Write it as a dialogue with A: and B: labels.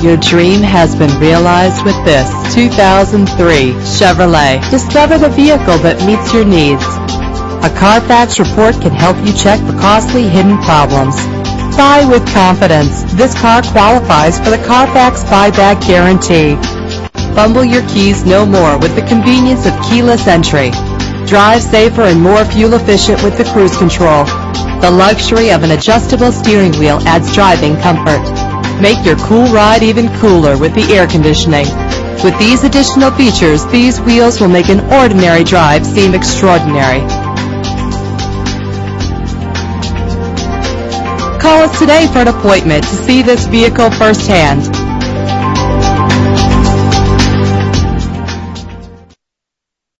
A: Your dream has been realized with this 2003 Chevrolet. Discover the vehicle that meets your needs. A Carfax report can help you check for costly hidden problems. Buy with confidence. This car qualifies for the Carfax buyback guarantee. Fumble your keys no more with the convenience of keyless entry. Drive safer and more fuel efficient with the cruise control. The luxury of an adjustable steering wheel adds driving comfort. Make your cool ride even cooler with the air conditioning. With these additional features, these wheels will make an ordinary drive seem extraordinary. Call us today for an appointment to see this vehicle firsthand.